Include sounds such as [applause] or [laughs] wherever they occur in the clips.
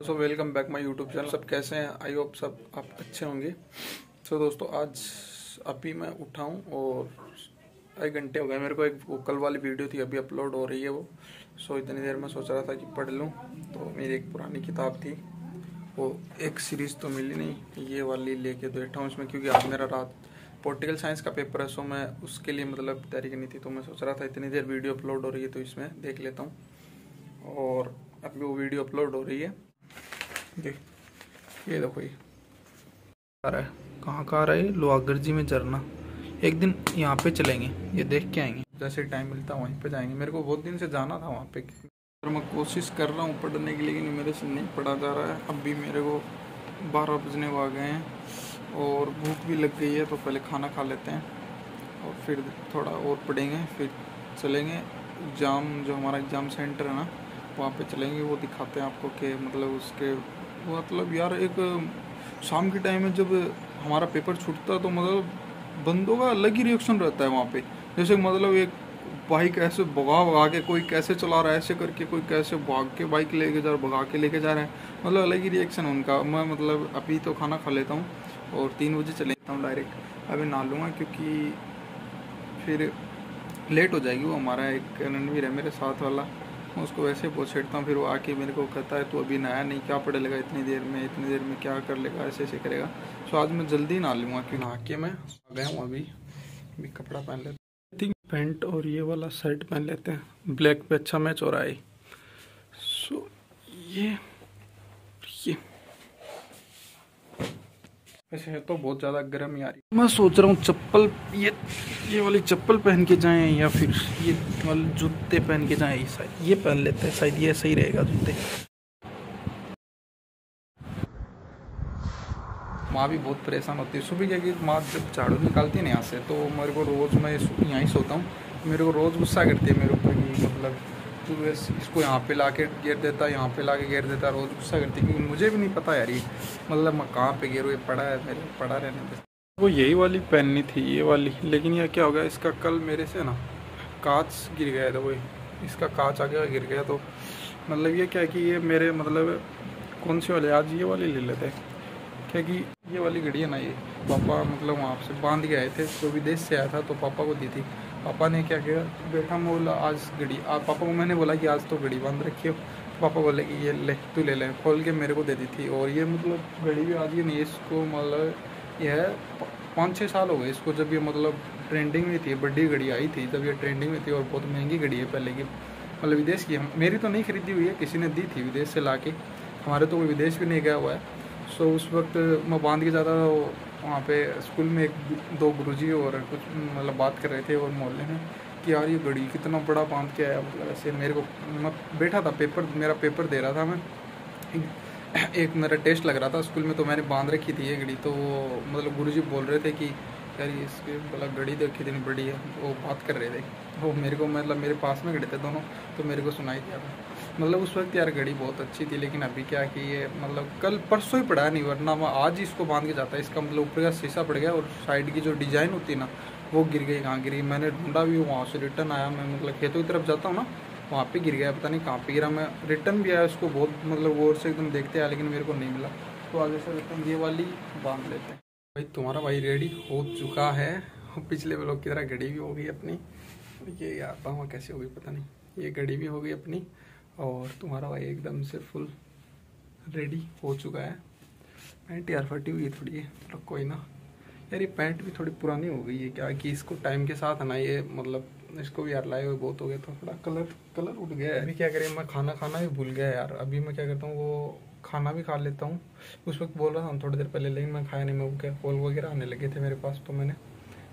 So welcome back my YouTube channel सब कैसे हैं? आई होप सब आप अच्छे होंगे। सो so, दोस्तों आज अभी मैं उठाऊं और एक घंटे हो गए। मेरे को एक कल वाली वीडियो थी अभी अपलोड हो रही है वो। सो so, इतनी देर में सोच रहा था कि पढ़ लूँ। तो मेरी एक पुरानी किताब थी। वो एक सीरीज़ तो मिली नहीं। ये वाली लेके बैठा हूँ इसमें क्योंकि आज मेरा रात पोलिटिकल साइंस का पेपर है सो मैं उसके लिए मतलब तैयारी करनी थी। तो मैं सोच रहा था इतनी देर वीडियो अपलोड हो रही है तो इसमें देख लेता हूँ। और अभी वो वीडियो अपलोड हो रही है। ये ये देखो ये। आ रहा है। कहाँ का आ रहा है लोहागर जी में झरना। एक दिन यहाँ पे चलेंगे, ये देख के आएँगे। जैसे टाइम मिलता है वहीं पे जाएँगे। मेरे को बहुत दिन से जाना था वहाँ पे। और मैं कोशिश कर रहा हूँ पढ़ने की लेकिन मेरे से नहीं पढ़ा जा रहा है। अब भी मेरे को बारह बजने आ गए हैं, और भूख भी लग गई है तो पहले खाना खा लेते हैं, और फिर थोड़ा और पढ़ेंगे, फिर चलेंगे। एग्ज़ाम, जो हमारा एग्ज़ाम सेंटर है ना, वहाँ पे चलेंगे। वो दिखाते हैं आपको कि मतलब उसके मतलब यार एक, शाम के टाइम में जब हमारा पेपर छूटता तो मतलब बंदों का अलग ही रिएक्शन रहता है वहाँ पे। जैसे मतलब एक बाइक ऐसे भगा भगा के कोई कैसे चला रहा है, ऐसे करके कोई कैसे भाग के बाइक लेके जा रहा भगा के लेके जा रहा है। मतलब अलग ही रिएक्शन उनका। मैं मतलब अभी तो खाना खा लेता हूँ और तीन बजे चले जाता हूँ डायरेक्ट अभी ना लूँगा क्योंकि फिर लेट हो जाएगी वो। हमारा एक रणवीर है मेरे साथ वाला। मैं उसको वैसे बहुत छेड़ता हूँ फिर वो आके मेरे को कहता है तो अभी नया नहीं क्या पढ़ लेगा इतनी देर में इतनी देर में क्या कर लेगा ऐसे ऐसे करेगा। सो आज मैं जल्दी ना लूँगा क्योंकि नहा के मैं आ गया हूँ अभी। अभी कपड़ा पहन लेता लेते थिंक पेंट और ये वाला शर्ट पहन लेते हैं। ब्लैक पे अच्छा मैच हो रहा है। सो ये ये। वैसे है तो बहुत ज़्यादा गर्म ही आ रही मैं सोच रहा हूँ चप्पल, ये ये वाली चप्पल पहन के जाएँ या फिर ये वाले जूते पहन के जाएँ? ये पहन लेते हैं, शायद ये सही रहेगा जूते। माँ भी बहुत परेशान होती है। सुबह क्या कि माँ जब झाड़ू निकालती है ना यहाँ से तो मेरे को रोज़, मैं यहाँ ही सोता हूँ। मेरे को रोज़ गुस्सा करती है मेरे ऊपर मतलब तू इसको यहाँ पे ला के गेर देता, यहाँ पे ला के गेर देता, रोज़ गुस्सा करती क्योंकि मुझे भी नहीं पता यार ये मतलब मैं कहाँ पे गेरू ये पड़ा है मेरे, पड़ा रहने दे वो यही वाली पहननी थी, ये वाली, लेकिन यह क्या हो गया, इसका कल मेरे से ना कांच गिर गया था वो इसका कांच आ गया गिर गया तो मतलब ये क्या है कि ये मेरे मतलब कौन सी वाले, आज ये वाली ले लेते क्या कि ये वाली घड़ी है ना ये, पापा मतलब वहाँ से बाँध के आए थे तो विदेश से आया था तो पापा को दी थी। पापा ने क्या किया, बेटा मैं बोला आज घड़ी पापा को मैंने बोला कि आज तो घड़ी बंद रखी हो। पापा बोले कि, ये ले, तू ले ले। खोल के मेरे को दे दी थी। और ये मतलब घड़ी भी आज ही नहीं, इसको मतलब यह पाँच छः साल हो गए इसको, जब ये मतलब ट्रेंडिंग में थी, बड़ी घड़ी आई थी, जब ये ट्रेंडिंग में थी और बहुत महँगी घड़ी है पहले की। मतलब विदेश की, मेरी तो नहीं खरीदी हुई है, किसी ने दी थी विदेश से ला के हमारे तो कोई विदेश भी नहीं गया हुआ है। सो उस वक्त मैं बाँध के ज़्यादा वहाँ पे स्कूल में एक दो गुरुजी और कुछ मतलब बात कर रहे थे और मोहल्ले में कि यार ये घड़ी कितना बड़ा बाँध के आया मतलब ऐसे मेरे को मैं बैठा था पेपर, मेरा पेपर दे रहा था मैं। एक मेरा टेस्ट लग रहा था स्कूल में तो मैंने बाँध रखी थी ये घड़ी तो मतलब गुरुजी बोल रहे थे कि यार ये इसके मतलब घड़ी देखी इतनी बड़ी है, वो बात कर रहे थे। वो मेरे को मतलब मेरे पास में खड़े थे दोनों तो मेरे को सुनाई दिया था। मतलब उस वक्त यार घड़ी बहुत अच्छी थी, लेकिन अभी क्या कि ये मतलब कल परसों ही पड़ा नहीं, वरना मैं आज ही इसको बाँध के जाता। है इसका मतलब ऊपर का शीशा पड़ गया और साइड की जो डिज़ाइन होती ना, वो गिर गई कहाँ गिरी। मैंने ढूंढा भी, वहाँ से रिटर्न आया मैं मतलब खेतों की तरफ़ जाता हूँ ना, वहाँ पे गिर गया, पता नहीं कहाँ पे गिरा। मैं रिटर्न भी आया उसको बहुत मतलब गौर से एकदम देखते आया, लेकिन मेरे को नहीं मिला। तो आगे से रिटर्न ये वाली बाँध लेते हैं। भाई, तुम्हारा भाई रेडी हो चुका है। पिछले ब्लॉग की तरह घड़ी भी हो गई अपनी। ये यार वहाँ कैसे हो गई पता नहीं। ये घड़ी भी हो गई अपनी और तुम्हारा भाई एकदम से फुल रेडी हो चुका है। पैंट यार फटी हुई है थोड़ी है मतलब कोई ना। यार ये पैंट भी थोड़ी पुरानी हो गई है क्या कि इसको टाइम के साथ है ना ये मतलब इसको भी यार लाए हुए बहुत हो गया तो थोड़ा कलर कलर उठ गया है। अभी क्या करें, मैं खाना खाना भी भूल गया यार। अभी मैं क्या करता हूँ, वो खाना भी खा लेता हूँ। उस वक्त बोल रहा था थोड़ी देर पहले, लेकिन मैं खाया नहीं। मैं क्या, कॉल वगैरह आने लगे थे मेरे पास तो मैंने।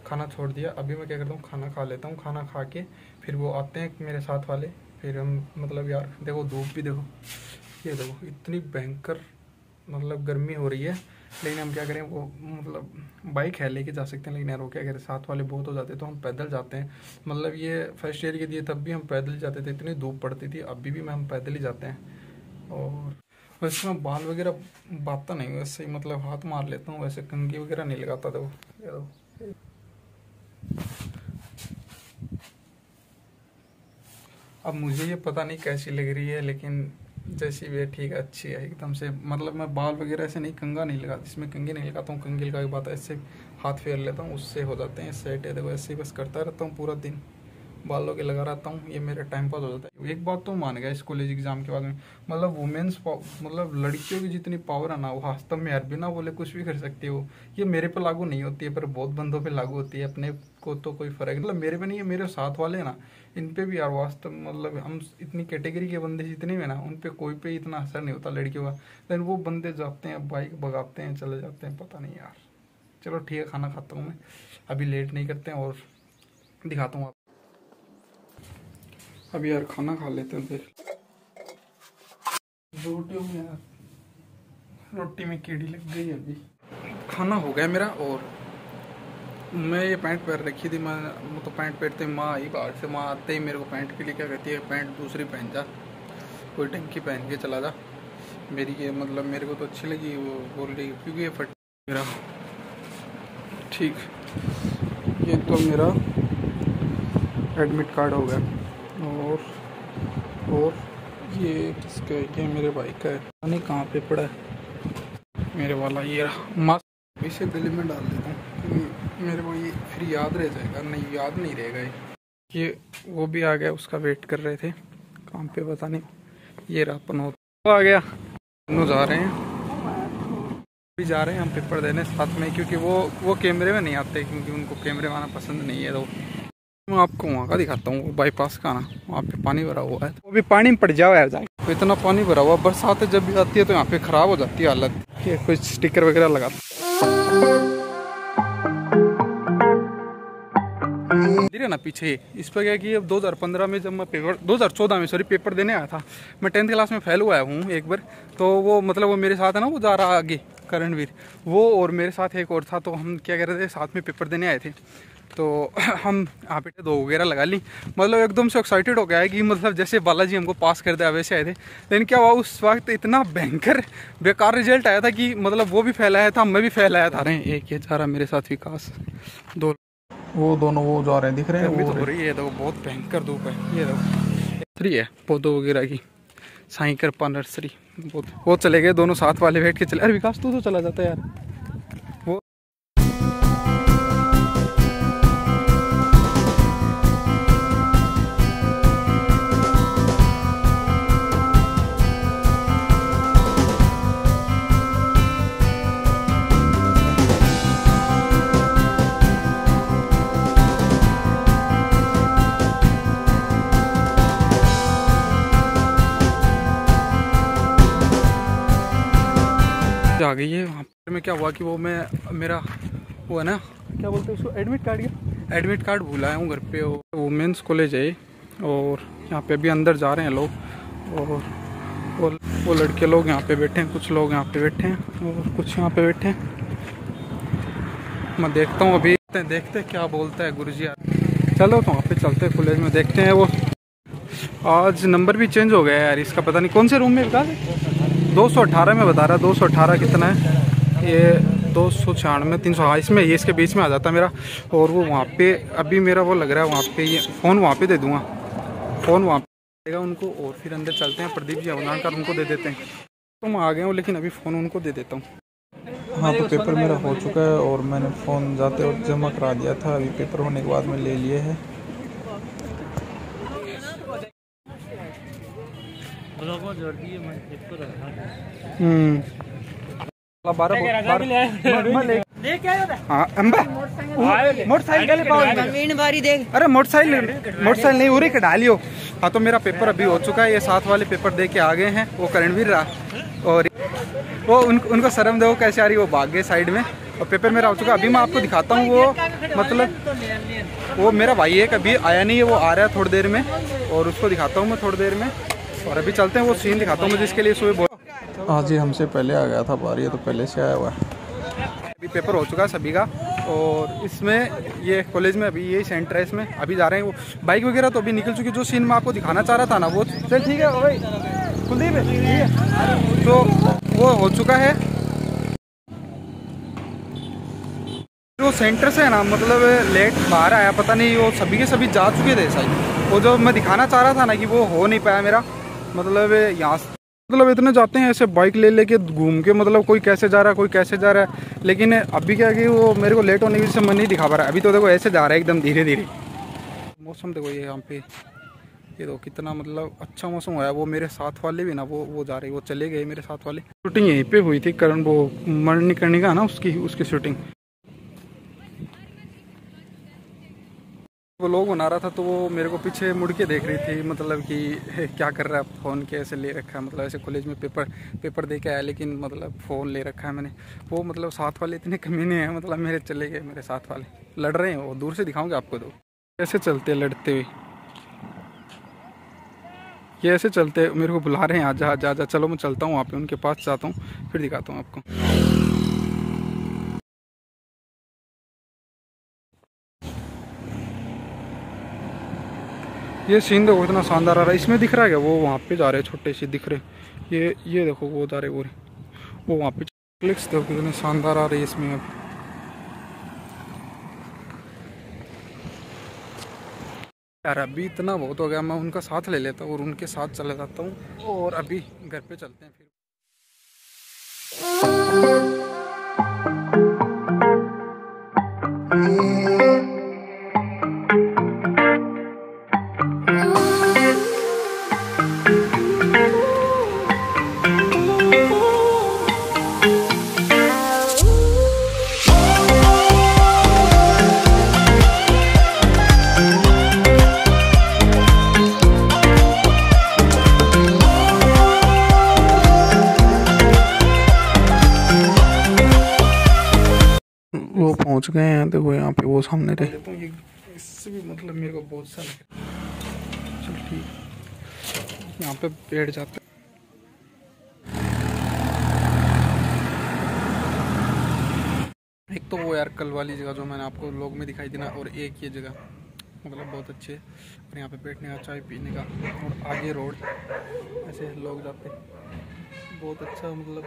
खाना छोड़ दिया। अभी मैं क्या करता हूँ, खाना खा लेता हूँ। खाना खा के फिर वो आते हैं मेरे साथ वाले। फिर हम मतलब यार, देखो धूप भी देखो। ये देखो, इतनी भयंकर मतलब गर्मी हो रही है। लेकिन हम क्या करें, वो मतलब बाइक है, लेके जा सकते हैं। लेकिन यार, वो क्या करें, साथ वाले बहुत हो जाते तो हम पैदल जाते हैं। मतलब ये फ़र्स्ट ईयर के दिए तब भी हम पैदल जाते थे, इतनी धूप पड़ती थी। अभी भी मैं हम पैदल ही जाते हैं। और वैसे मैं बाल वगैरह बातता नहीं वैसे ही मतलब हाथ मार लेता हूँ, वैसे कंगी वगैरह नहीं लगाता। था वो अब मुझे ये पता नहीं कैसी लग रही है, लेकिन जैसी भी है, ठीक है, अच्छी है, एकदम से। मतलब मैं बाल वगैरह ऐसे नहीं, कंगा नहीं लगा, इसमें कंगी नहीं लगाता हूँ, कंगी लगा के बात ऐसे हाथ फेर लेता हूँ, उससे हो जाते हैं, सेट है, देखो, ऐसे ही बस करता रहता हूँ पूरा दिन। बालों के लगा रहता हूँ, ये मेरा टाइम पास हो जाता है। एक बात तो मान गया इस कॉलेज एग्ज़ाम के बाद में मतलब वुमेन्स मतलब लड़कियों की जितनी पावर है ना, वो वास्तव में यार बिना बोले कुछ भी कर सकती हो ये मेरे पे लागू नहीं होती है, पर बहुत बंदों पे लागू होती है, अपने को तो कोई फ़र्क मतलब मेरे पे नहीं है, मेरे साथ वाले ना, इन पे भी यार वास्तव मतलब हम इतनी कैटेगरी के बंदे जितने भी ना, उन पे कोई पे इतना असर नहीं होता लड़कियों का। लेकिन वो बंदे जाते हैं बाइक भगाते हैं, चले जाते हैं, पता नहीं यार। चलो ठीक है, खाना खाता हूँ मैं। अभी लेट नहीं करते हैं और दिखाता हूँ अभी यार खाना खा लेते हैं फिर। रोटियों में यार रोटी में कीड़ी लग गई अभी। खाना हो गया मेरा और मैं ये पैंट पहन रखी थी, मैं तो पैंट पहनते माँ आई बाहर से, माँ आते ही मेरे को पैंट के लिए क्या कहती है, पैंट दूसरी पहन जा। कोई टंकी पहन के चला जा। मेरी ये मतलब मेरे को तो अच्छी लगी वो बोल रही, क्योंकि ये फट मेरा। ठीक। ये तो मेरा एडमिट कार्ड हो गया। और ये किसका ये मेरे भाई का है। नहीं कहाँ पे पड़ा है। मेरे वाला ये मास्क इसे गले में डाल देता हूँ क्योंकि मेरे को ये फिर याद रह जाएगा। नहीं, याद नहीं रहेगा ये। ये, वो भी आ गया, उसका वेट कर रहे थे। काम पे, पता नहीं। ये रापन हो वो आ गया। दोनों जा रहे हैं। भी जा रहे हैं, हम पेपर देने साथ में, क्योंकि वो वो कैमरे में नहीं आते, क्योंकि उनको कैमरे में आना पसंद नहीं है तो मैं आपको वहाँ का दिखाता हूँ बाईपास का ना वहाँ पे पानी भरा हुआ है। वो भी पानी में पड़ जाओ यार जाए तो इतना पानी भरा हुआ बरसात जब भी आती है तो यहाँ पे खराब हो जाती है हालत। कि कुछ स्टिकर वगैरह लगा धीरे ना पीछे इस पर क्या कि अब 2015 में जब मैं पेपर 2014 में सॉरी पेपर देने आया था मैं टेंथ क्लास में फेल हुआ हूँ एक बार तो वो मतलब वो मेरे साथ है ना वो जा रहा आगे करणवीर। वो और मेरे साथ एक और था तो हम क्या कह रहे थे साथ में पेपर देने आए थे। तो [laughs] हम यहाँ पे दो वगैरह लगा ली। मतलब एकदम से एक्साइटेड हो गया है कि मतलब जैसे बालाजी हमको पास कर दिया वैसे आए थे। लेकिन क्या हुआ उस वक्त इतना भयंकर बेकार रिज़ल्ट आया था कि मतलब वो भी फैलाया था मैं भी फैलाया था। रहे एक ये जा रहा मेरे साथ विकास दो वो दोनों वो जा रहे हैं दिख रहे हैं तो रही है देखो बहुत भयंकर धूप है ये देखो। नर्सरी है पौधों वगैरह की। साई कृपा नर्सरी बहुत। वो चले गए दोनों साथ वाले बैठ के चले। अरे विकास तू तो चला जाता है यार। आ गई है वहाँ पर में क्या हुआ कि वो मैं मेरा वो है ना क्या बोलते हैं उसको? एडमिट कार्ड क्या? एडमिट कार्ड भूला हूँ घर पे वुमेंस कॉलेज है और यहाँ पे अभी अंदर जा रहे हैं लोग और वो वो लड़के लोग यहाँ पे बैठे हैं कुछ लोग यहाँ पे बैठे हैं और कुछ यहाँ पे बैठे हैं। मैं देखता हूँ अभी देखते हैं क्या बोलता है गुरु जी चलो तो वहाँ पे चलते हैं कॉलेज में देखते हैं वो। आज नंबर भी चेंज हो गया है यार इसका पता नहीं कौन से रूम में बता दो। सौ अठारह में बता रहा है दो सौ अठारह कितना है? ये दो सौ छियानवे, तीन सौ हाँ इसमें, ये इसके बीच में आ जाता है मेरा, और वो वहाँ पे, अभी मेरा वो लग रहा है वहाँ पे, ये फ़ोन वहाँ पे दे दूँगा। फ़ोन वहाँ पे देगा उनको, और फिर अंदर चलते हैं, प्रदीप जी अवनान कर उनको दे देते हैं। तो मैं आ गया हूँ, लेकिन अभी फ़ोन उनको दे देता हूँ। हाँ तो पेपर मेरा हो चुका है, और मैंने फ़ोन जाते वक्त जमा करा दिया था, अभी पेपर होने के बाद में ले लिए है। हम्म। अरे मोटरसाइकिल मोटरसाइकिल नहीं उरी के डालियो हाँ तो मेरा पेपर अभी हो चुका है। ये साथ वाले पेपर दे के आ गए हैं। वो करणवीर रहा और वो उन, उनको शर्म दो कैसे आ रही वो भाग गए साइड में। और पेपर मेरा हो चुका है। अभी मैं आपको दिखाता हूँ वो मतलब वो मेरा भाई है कभी आया नहीं है वो आ रहा है थोड़ी देर में। और उसको दिखाता हूँ मैं थोड़ी देर में। और अभी चलते हैं वो सीन दिखाता हूँ मैं जिसके लिए सुबह बोल हाँ जी हमसे पहले आ गया था बारी तो पहले से आया हुआ है। अभी पेपर हो चुका है सभी का और इसमें ये कॉलेज में अभी यही सेंटर है इसमें अभी जा रहे हैं वो। बाइक वगैरह तो अभी निकल चुकी जो सीन मैं आपको दिखाना चाह रहा था ना वो चल ठीक है भाई। कुलदीप तो वो हो चुका है। जो सेंटर से है ना मतलब लेट बाहर आया पता नहीं वो सभी के सभी जा चुके थे शायद वो जो मैं दिखाना चाह रहा था ना कि वो हो नहीं पाया मेरा मतलब यहाँ मतलब इतने जाते हैं ऐसे बाइक ले लेके घूम के मतलब कोई कैसे जा रहा है, कोई कैसे जा रहा है। लेकिन अभी क्या कि वो मेरे को लेट होने की से मन नहीं दिखा पा रहा अभी तो देखो ऐसे जा रहा है एकदम धीरे धीरे। मौसम देखो ये यहाँ पे। ये देखो कितना मतलब अच्छा मौसम हुआ है। वो मेरे साथ वाले भी ना, वो वो जा रहे वो चले गए मेरे साथ वाले। शूटिंग यहीं पे हुई थी करण, वो मणिकर्णिका का ना उसकी उसकी शूटिंग लोग बना रहा था तो वो मेरे को पीछे मुड़ के देख रही थी मतलब कि [laughs] क्या कर रहा है, फ़ोन कैसे ले रखा है मतलब ऐसे कॉलेज में पेपर पेपर दे के आया, लेकिन मतलब फ़ोन ले रखा है मैंने। वो मतलब साथ वाले इतने कमीने हैं मतलब मेरे चले गए, मेरे साथ वाले। लड़ रहे हैं, वो दूर से दिखाऊँगे आपको तो कैसे चलते लड़ते हुए? ये ऐसे चलते मेरे को बुला रहे हैं, आजा आजा आजा। चलो, मैं चलता हूँ वहाँ पे, उनके पास जाता हूँ, फिर दिखाता हूँ आपको। ये सीन देखो इतना शानदार आ रहा है। इसमें दिख रहा है क्या? वो वहाँ पे जा रहे हैं, छोटे से दिख रहे ये ये देखो, वो जा रहे वो वो वहाँ पे क्लिक्स देखो कितने शानदार आ रही है इसमें अब। यार, अभी इतना बहुत हो गया, मैं उनका साथ ले लेता हूँ और उनके साथ चले जाता हूँ। और अभी घर पे चलते हैं फिर। गए हैं देखो यहाँ पे, वो सामने रहे। तो इससे भी मतलब मेरे को बहुत सा चल ठीक। यहाँ पे बैठ जाते एक तो वो यार, कल वाली जगह जो मैंने आपको लोग में दिखाई दी ना, और एक ये जगह मतलब बहुत अच्छे और यहाँ पे बैठने का, चाय पीने का, और आगे रोड, ऐसे लोग जाते बहुत अच्छा मतलब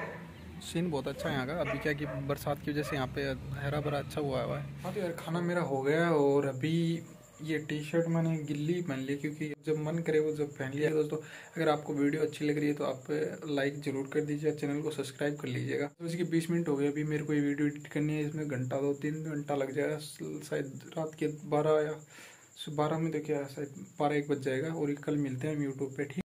सीन बहुत अच्छा है यहाँ का। अभी क्या कि बरसात की वजह से यहाँ पे हरा भरा अच्छा हुआ हुआ है। हाँ तो यार, खाना मेरा हो गया है और अभी ये टी शर्ट मैंने गिल्ली पहन ली क्योंकि जब मन करे वो जब पहन लिया दोस्तों। अगर आपको वीडियो अच्छी लग रही है तो आप लाइक ज़रूर कर दीजिए चैनल को सब्सक्राइब कर लीजिएगा। तो इसके बीस मिनट हो गए अभी मेरे को ये वीडियो एडिट करनी है, इसमें घंटा दो, तीन घंटा लग जाएगा। शायद रात के बारह या बारह में तो क्या, शायद बारह एक बज जाएगा और कल मिलते हैं हम यूट्यूब पर ठीक?